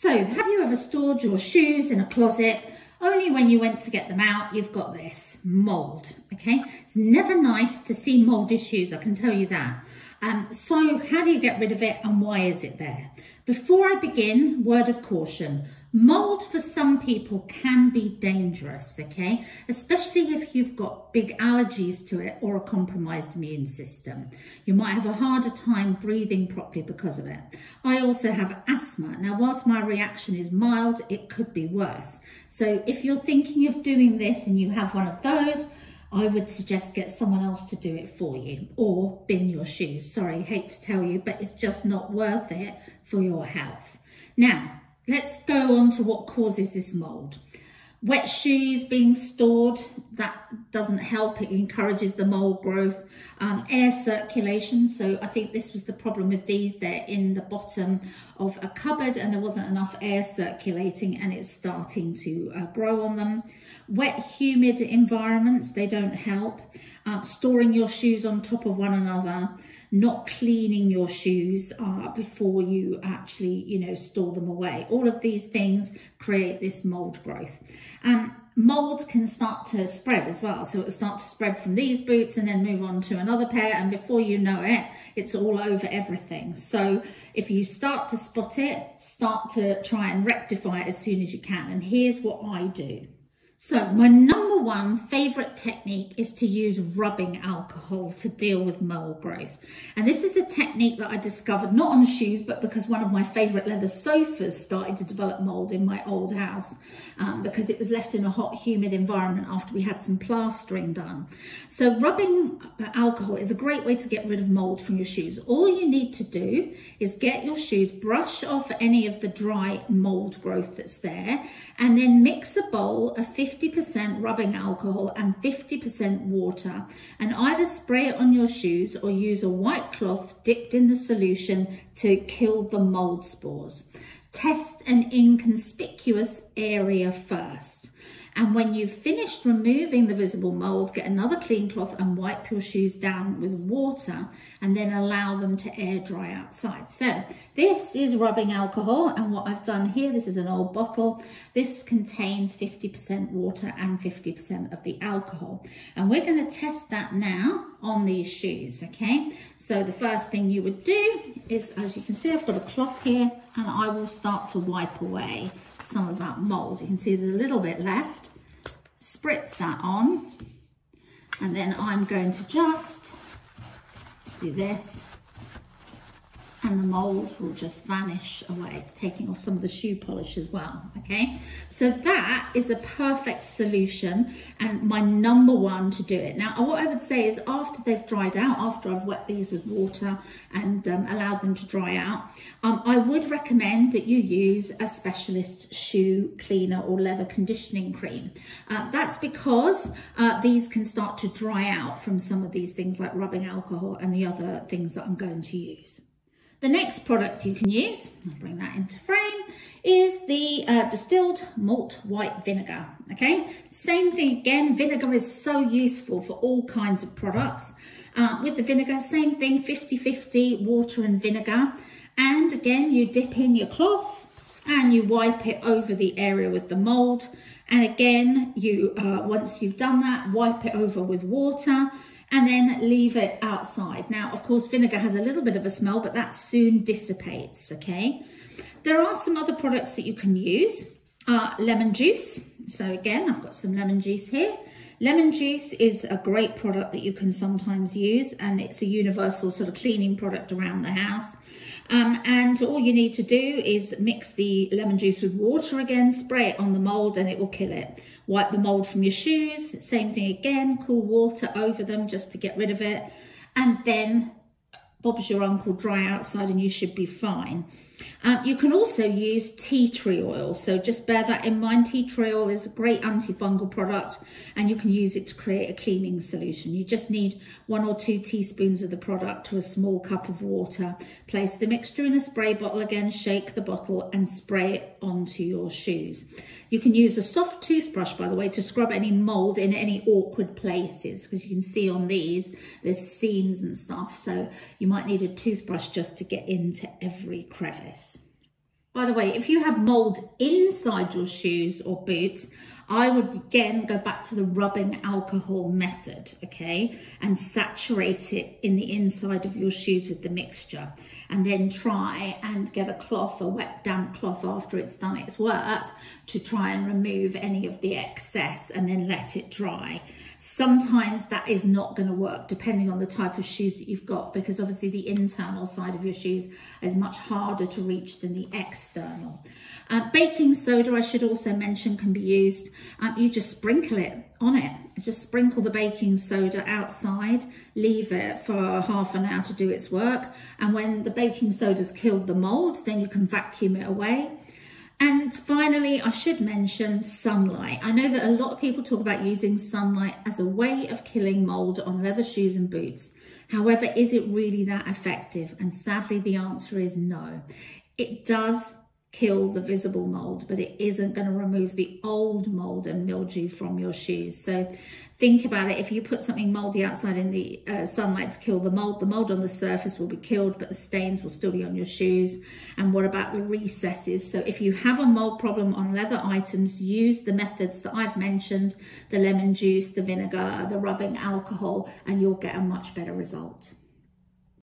So have you ever stored your shoes in a closet only when you went to get them out, you've got this mold, okay? It's never nice to see moldy shoes, I can tell you that. Um, so how do you get rid of it and why is it there? Before I begin, word of caution. Mold for some people can be dangerous, okay? Especially if you've got big allergies to it or a compromised immune system. You might have a harder time breathing properly because of it. I also have asthma. Now, whilst my reaction is mild, it could be worse. So if you're thinking of doing this and you have one of those, I would suggest get someone else to do it for you or bin your shoes. Sorry, hate to tell you, but it's just not worth it for your health. Now, let's go on to what causes this mold. Wet shoes being stored, that doesn't help. It encourages the mold growth. Um, air circulation, so I think this was the problem with these. They're in the bottom of a cupboard and there wasn't enough air circulating and it's starting to uh, grow on them. Wet, humid environments, they don't help. Um, storing your shoes on top of one another, not cleaning your shoes uh, before you actually, you know, store them away. All of these things create this mold growth. Um, mold can start to spread as well. So it'll start to spread from these boots and then move on to another pair. And before you know it, it's all over everything. So if you start to spot it, start to try and rectify it as soon as you can. And here's what I do. So my number one favourite technique is to use rubbing alcohol to deal with mold growth. And this is a technique that I discovered not on shoes, but because one of my favourite leather sofas started to develop mould in my old house um, because it was left in a hot, humid environment after we had some plastering done. So rubbing alcohol is a great way to get rid of mould from your shoes. All you need to do is get your shoes, brush off any of the dry mould growth that's there, and then mix a bowl of 50 50% rubbing alcohol and 50% water and either spray it on your shoes or use a white cloth dipped in the solution to kill the mold spores. Test an inconspicuous area first. And when you've finished removing the visible mold, get another clean cloth and wipe your shoes down with water and then allow them to air dry outside. So this is rubbing alcohol. And what I've done here, this is an old bottle. This contains 50% water and 50% of the alcohol. And we're going to test that now on these shoes, okay? So the first thing you would do is, as you can see, I've got a cloth here and I will start to wipe away some of that mold. You can see there's a little bit left. Spritz that on. And then I'm going to just do this and the mold will just vanish away. It's taking off some of the shoe polish as well, okay? So that is a perfect solution and my number one to do it. Now, what I would say is after they've dried out, after I've wet these with water and um, allowed them to dry out, um, I would recommend that you use a specialist shoe cleaner or leather conditioning cream. Uh, that's because uh, these can start to dry out from some of these things like rubbing alcohol and the other things that I'm going to use. The next product you can use, I'll bring that into frame, is the uh, distilled malt white vinegar, okay? Same thing again, vinegar is so useful for all kinds of products. Uh, with the vinegar, same thing, 50-50 water and vinegar. And again, you dip in your cloth and you wipe it over the area with the mold. And again, you uh, once you've done that, wipe it over with water and then leave it outside. Now, of course, vinegar has a little bit of a smell, but that soon dissipates, okay? There are some other products that you can use. Uh, lemon juice. So again, I've got some lemon juice here. Lemon juice is a great product that you can sometimes use and it's a universal sort of cleaning product around the house. Um, and all you need to do is mix the lemon juice with water again, spray it on the mold and it will kill it. Wipe the mold from your shoes, same thing again, cool water over them just to get rid of it. And then Bob's your uncle dry outside and you should be fine. Um, you can also use tea tree oil. So just bear that in mind. Tea tree oil is a great antifungal product and you can use it to create a cleaning solution. You just need one or two teaspoons of the product to a small cup of water. Place the mixture in a spray bottle again, shake the bottle and spray it onto your shoes. You can use a soft toothbrush, by the way, to scrub any mold in any awkward places because you can see on these, there's seams and stuff. So you might need a toothbrush just to get into every crevice. By the way, if you have mold inside your shoes or boots, I would again go back to the rubbing alcohol method, okay, and saturate it in the inside of your shoes with the mixture. And then try and get a cloth, a wet damp cloth after it's done its work to try and remove any of the excess and then let it dry. Sometimes that is not going to work depending on the type of shoes that you've got because obviously the internal side of your shoes is much harder to reach than the external. Uh, baking soda, I should also mention, can be used. Um, you just sprinkle it on it. Just sprinkle the baking soda outside, leave it for half an hour to do its work. And when the baking soda's killed the mold, then you can vacuum it away. And finally, I should mention sunlight. I know that a lot of people talk about using sunlight as a way of killing mold on leather shoes and boots. However, is it really that effective? And sadly, the answer is no. It does kill the visible mold, but it isn't going to remove the old mold and mildew from your shoes. So think about it. If you put something moldy outside in the uh, sunlight to kill the mold, the mold on the surface will be killed, but the stains will still be on your shoes. And what about the recesses? So if you have a mold problem on leather items, use the methods that I've mentioned, the lemon juice, the vinegar, the rubbing alcohol, and you'll get a much better result.